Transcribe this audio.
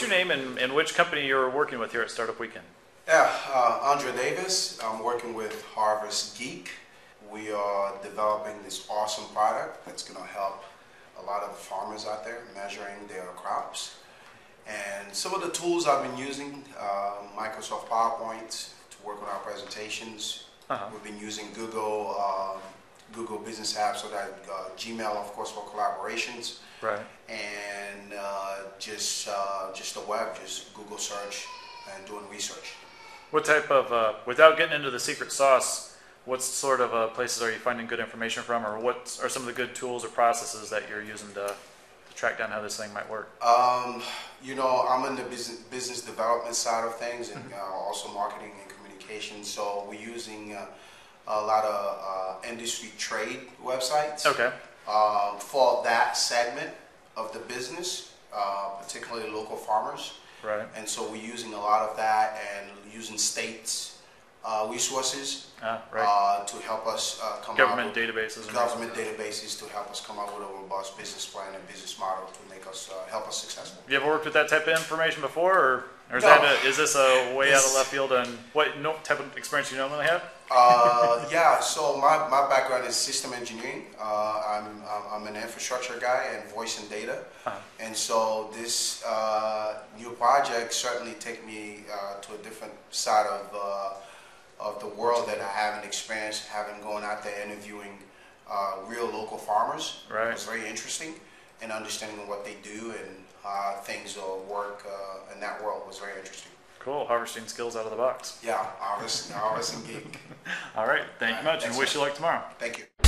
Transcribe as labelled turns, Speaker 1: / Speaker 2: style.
Speaker 1: your name and, and which company you're working with here at Startup Weekend?
Speaker 2: Yeah, uh, Andre Davis. I'm working with Harvest Geek. We are developing this awesome product that's going to help a lot of the farmers out there measuring their crops. And some of the tools I've been using, uh, Microsoft PowerPoint to work on our presentations.
Speaker 1: Uh-huh.
Speaker 2: We've been using Google um, Google Business Apps, so that uh, Gmail, of course, for collaborations,
Speaker 1: Right.
Speaker 2: and uh, just uh, just the web, just Google search and doing research.
Speaker 1: What type of, uh, without getting into the secret sauce, what sort of uh, places are you finding good information from, or what are some of the good tools or processes that you're using to, to track down how this thing might work?
Speaker 2: Um, you know, I'm in the business business development side of things, and uh, also marketing and communication. So we're using uh, a lot of uh, industry trade websites
Speaker 1: Okay.
Speaker 2: um, for that segment of the business, uh, particularly local farmers.
Speaker 1: Right.
Speaker 2: And so we're using a lot of that and using states uh, resources
Speaker 1: Ah, right.
Speaker 2: uh, to help us uh, come
Speaker 1: Government
Speaker 2: up with
Speaker 1: databases.
Speaker 2: Government databases to help us come up with a robust business plan and business model to make us uh, help us successful.
Speaker 1: You ever worked with that type of information before, or, or is
Speaker 2: No.
Speaker 1: that a, is this a way out of left field? And what no, type of experience you normally have?
Speaker 2: Uh, yeah, so my, my background is system engineering. Uh, I'm, I'm an infrastructure guy and voice and data.
Speaker 1: Uh-huh.
Speaker 2: And so this uh, new project certainly take me uh, to a different side of, uh, of the world that I haven't experienced, having gone out there interviewing uh, real local farmers.
Speaker 1: Right.
Speaker 2: It was very interesting and understanding what they do and how things will work uh, in that world was very interesting.
Speaker 1: Cool. Harvesting skills out of the box.
Speaker 2: Yeah, Harvest, Harvest and Geek.
Speaker 1: All right. Thank you much, and wish you luck tomorrow.
Speaker 2: Thank you.